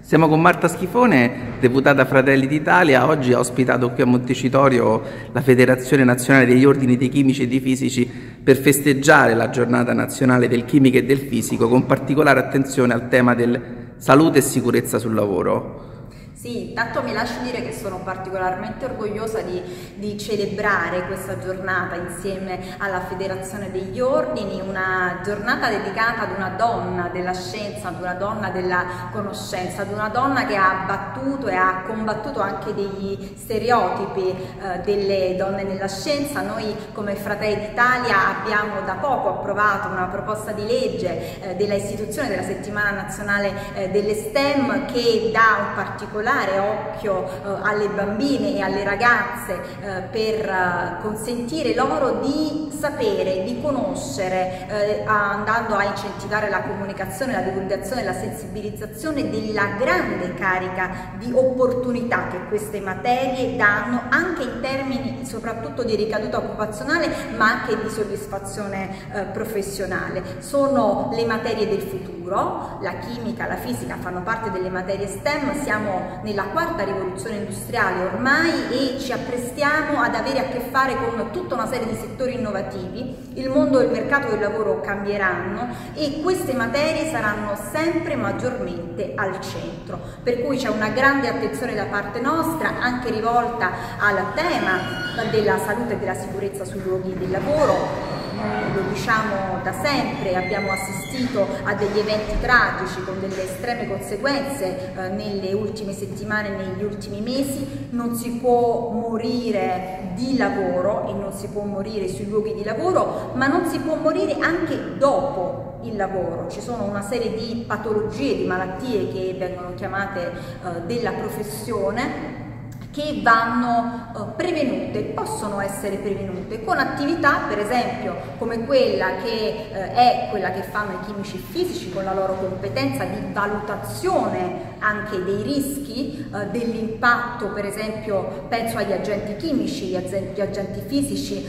Siamo con Marta Schifone, deputata Fratelli d'Italia. Oggi ha ospitato qui a Montecitorio la Federazione Nazionale degli Ordini dei Chimici e dei Fisici per festeggiare la giornata nazionale del chimico e del fisico, con particolare attenzione al tema del salute e sicurezza sul lavoro. Sì, intanto mi lascio dire che sono particolarmente orgogliosa di, di, celebrare questa giornata insieme alla Federazione degli Ordini, una giornata dedicata ad una donna della scienza, ad una donna della conoscenza, ad una donna che ha battuto e ha combattuto anche degli stereotipi eh, delle donne nella scienza. Noi come Fratelli d'Italia abbiamo da poco approvato una proposta di legge eh, della istituzione della settimana nazionale eh, delle STEM che dà un particolare dare occhio eh, alle bambine e alle ragazze eh, per eh, consentire loro di sapere, di conoscere, eh, andando a incentivare la comunicazione, la divulgazione, la sensibilizzazione della grande carica di opportunità che queste materie danno anche in termini soprattutto di ricaduta occupazionale ma anche di soddisfazione eh, professionale. Sono le materie del futuro, la chimica, la fisica fanno parte delle materie STEM, siamo nella quarta rivoluzione industriale ormai e ci apprestiamo ad avere a che fare con tutta una serie di settori innovativi, il mondo e il mercato del lavoro cambieranno e queste materie saranno sempre maggiormente al centro, per cui c'è una grande attenzione da parte nostra anche rivolta al tema della salute e della sicurezza sui luoghi del lavoro, lo diciamo da sempre, abbiamo assistito a degli eventi tragici con delle estreme conseguenze eh, nelle ultime settimane, negli ultimi mesi, non si può morire di lavoro e non si può morire sui luoghi di lavoro, ma non si può morire anche dopo il lavoro. Ci sono una serie di patologie, di malattie che vengono chiamate eh, della professione che vanno uh, prevenute, possono essere prevenute con attività per esempio come quella che uh, è quella che fanno i chimici fisici con la loro competenza di valutazione anche dei rischi uh, dell'impatto per esempio penso agli agenti chimici, gli agenti, fisici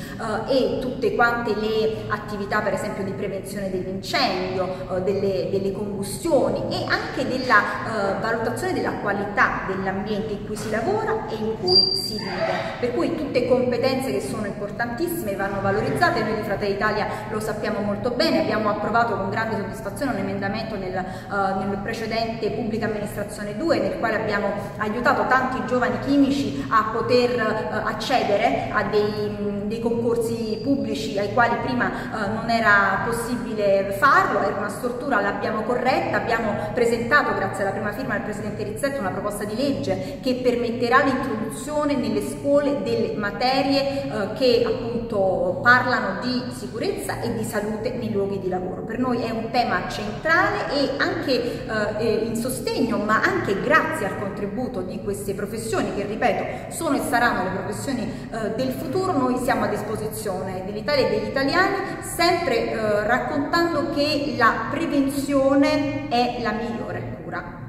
e tutte quante le attività per esempio di prevenzione dell'incendio, delle, delle, combustioni e anche della valutazione della qualità dell'ambiente in cui si lavora in cui si vive. Per cui tutte competenze che sono importantissime vanno valorizzate, noi di Fratelli Italia lo sappiamo molto bene, abbiamo approvato con grande soddisfazione un emendamento nel, uh, nel precedente Pubblica Amministrazione 2 nel quale abbiamo aiutato tanti giovani chimici a poter uh, accedere a dei, dei, concorsi pubblici ai quali prima uh, non era possibile farlo, era una stortura, l'abbiamo corretta, abbiamo presentato grazie alla prima firma del Presidente Rizzetto una proposta di legge che permetterà l'introduzione introduzione nelle scuole delle materie eh, che appunto parlano di sicurezza e di salute nei luoghi di lavoro. Per noi è un tema centrale e anche eh, in sostegno, ma anche grazie al contributo di queste professioni che ripeto sono e saranno le professioni eh, del futuro, noi siamo a disposizione dell'Italia e degli italiani sempre eh, raccontando che la prevenzione è la migliore cura.